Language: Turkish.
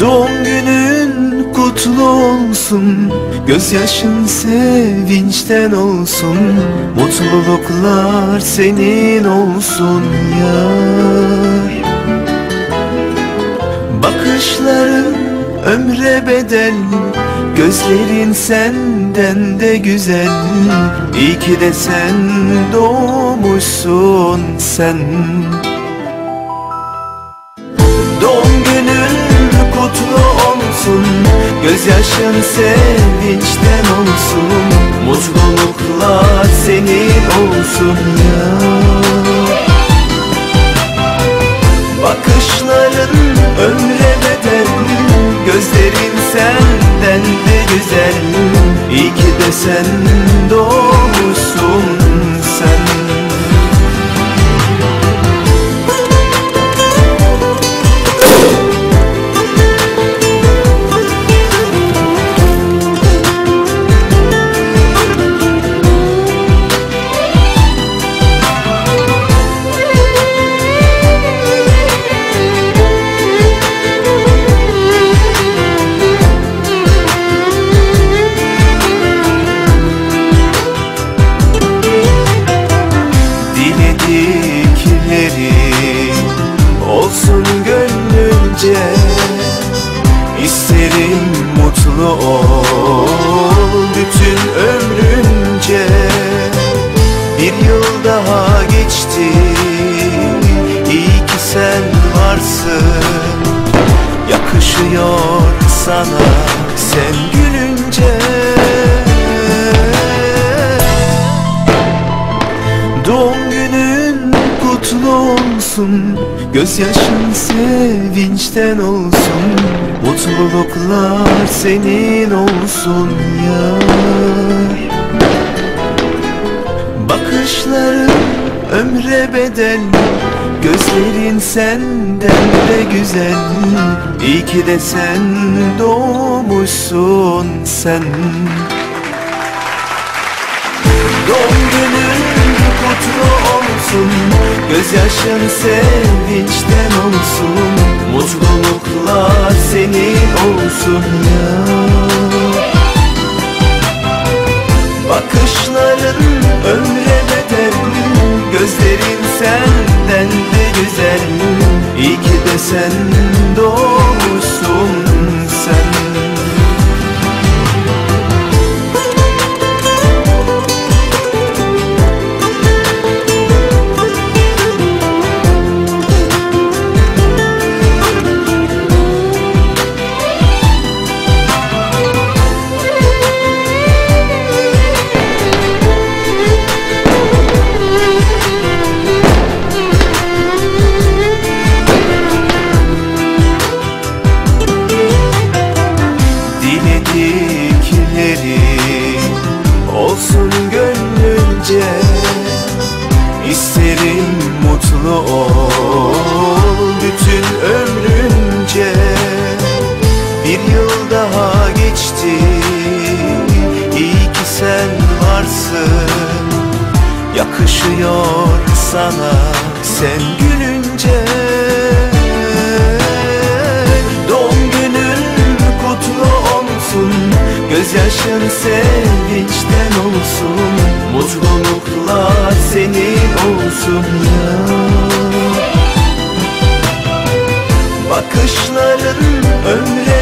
Doğum günün kutlu olsun Gözyaşın sevinçten olsun Mutluluklar senin olsun yar. Bakışların ömre bedel Gözlerin senden de güzel. İyi ki de sen doğmuşsun sen. Gözyaşın sevinçten olsun Mutluluklar senin olsun ya. Bakışların ömre bedel Gözlerin senden de güzel. İyi ki de sen doğmuşsun varsın Yakışıyor sana sen gülünce. Doğum günün kutlu olsun Gözyaşın sevinçten olsun Mutluluklar senin olsun yar Bakışların ömre bedel Gözlerin senden de güzel. İyi ki de sen doğmuşsun sen. Doğum günün kutlu olsun. Gözyaşın sevinçten olsun. Mutluluklar senin olsun ya sen doğmuşsun Diledikleri olsun gönlünce İsterim mutlu ol bütün ömrünce. Bir yıl daha geçti iyi ki sen varsın. Yakışıyor sana sen gülünce Gözyaşın sevinçten olsun Mutluluklar senin olsun ya. Bakışların ömre